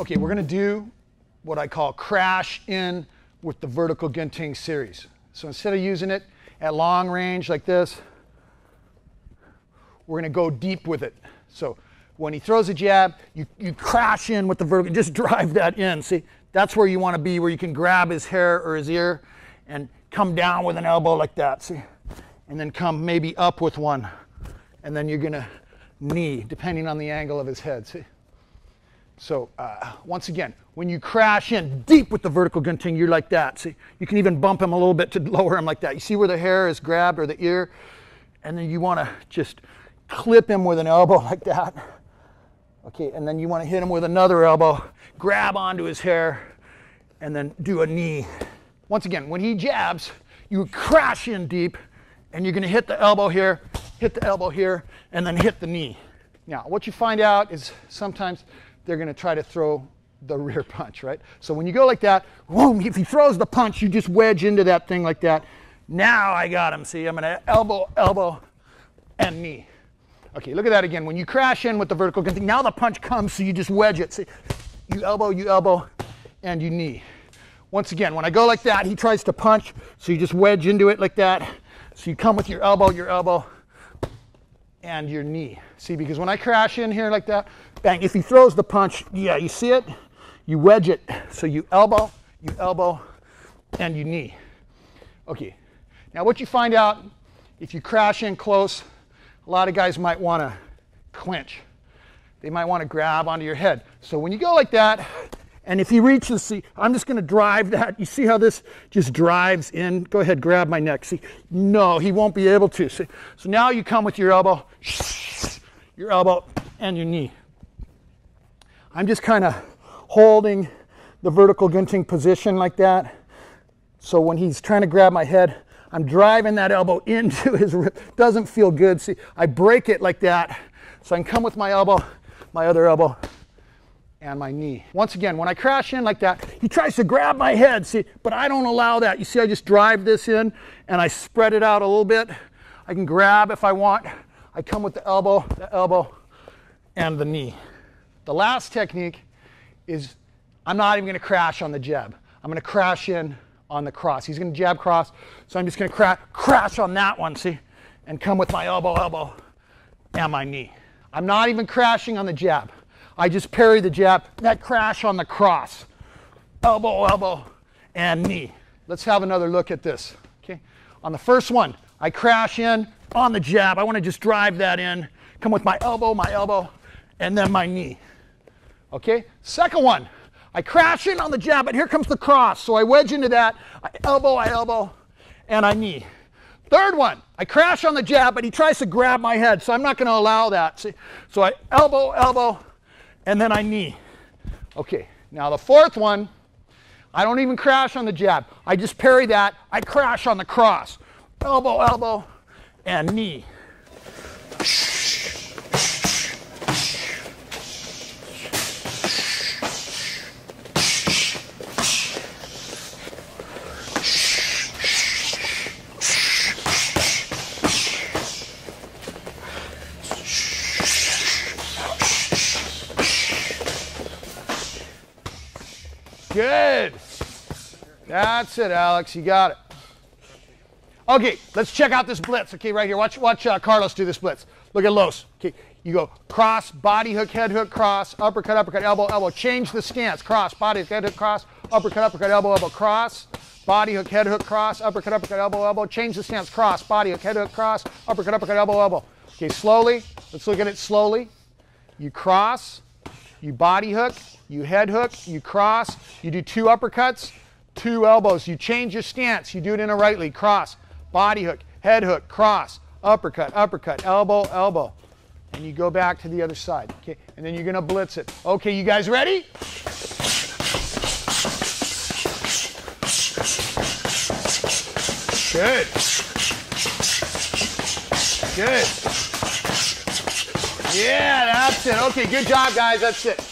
Okay, we're gonna do what I call crash in with the vertical gunting series. So instead of using it at long range like this, we're gonna go deep with it. So when he throws a jab, you, you crash in with the vertical, just drive that in. See, that's where you wanna be, where you can grab his hair or his ear and come down with an elbow like that, see? And then come maybe up with one. And then you're gonna knee, depending on the angle of his head, see? So uh, once again, when you crash in deep with the vertical gunting, you're like that. See, you can even bump him a little bit to lower him like that. You see where the hair is grabbed or the ear, and then you want to just clip him with an elbow like that. Okay, and then you want to hit him with another elbow, grab onto his hair, and then do a knee. Once again, when he jabs, you crash in deep, and you're going to hit the elbow here, hit the elbow here, and then hit the knee. Now, what you find out is sometimes they're going to try to throw the rear punch, right? So when you go like that, boom, if he throws the punch, you just wedge into that thing like that. Now I got him. See, I'm going to elbow, elbow, and knee. Okay, look at that again. When you crash in with the vertical now the punch comes, so you just wedge it. See, you elbow, you elbow, and you knee. Once again, when I go like that, he tries to punch, so you just wedge into it like that. So you come with your elbow, your elbow, and your knee. See, because when I crash in here like that, bang, if he throws the punch, yeah, you see it? You wedge it. So you elbow, you elbow, and you knee. Okay. Now what you find out, if you crash in close, a lot of guys might want to clinch. They might want to grab onto your head. So when you go like that, and if he reaches, see, I'm just going to drive that. You see how this just drives in? Go ahead, grab my neck. See, no, he won't be able to. See? So now you come with your elbow, your elbow, and your knee. I'm just kind of holding the vertical gunting position like that. So when he's trying to grab my head, I'm driving that elbow into his rib. Doesn't feel good. See, I break it like that. So I can come with my elbow, my other elbow, and my knee. Once again, when I crash in like that, he tries to grab my head, see, but I don't allow that. You see, I just drive this in and I spread it out a little bit. I can grab if I want. I come with the elbow, the elbow, and the knee. The last technique is I'm not even going to crash on the jab. I'm going to crash in on the cross. He's going to jab cross, so I'm just going to cra- crash on that one, see, and come with my elbow, elbow, and my knee. I'm not even crashing on the jab. I just parry the jab, that crash on the cross. Elbow, elbow, and knee. Let's have another look at this. Okay. On the first one, I crash in on the jab. I want to just drive that in, come with my elbow, my elbow, and then my knee. Okay? Second one, I crash in on the jab, but here comes the cross. So I wedge into that, I elbow, I elbow, and I knee. Third one, I crash on the jab, but he tries to grab my head, so I'm not going to allow that. See? So I elbow, elbow, and then I knee. Okay, now the fourth one, I don't even crash on the jab. I just parry that, I crash on the cross. Elbow, elbow, and knee. Good. That's it, Alex. You got it. Okay, let's check out this blitz. Okay, right here. Watch, watch uh, Carlos do this blitz. Look at Los. Okay, you go cross, body hook, head hook, cross, uppercut, uppercut, elbow, elbow. Change the stance. Cross, body hook, head hook, cross, uppercut, uppercut, elbow, elbow, cross, body hook, head hook, cross, uppercut, uppercut, elbow, elbow. Change the stance. Cross, body hook, head hook, cross, uppercut, uppercut, elbow, elbow. Okay, slowly. Let's look at it slowly. You cross, you body hook, you head hook, you cross, you do two uppercuts, two elbows. You change your stance. You do it in a right. Cross, body hook, head hook, cross, uppercut, uppercut, elbow, elbow. And you go back to the other side. Okay, and then you're gonna blitz it. Okay, you guys ready? Good. Good. Yeah, that's it. Okay, good job, guys. That's it.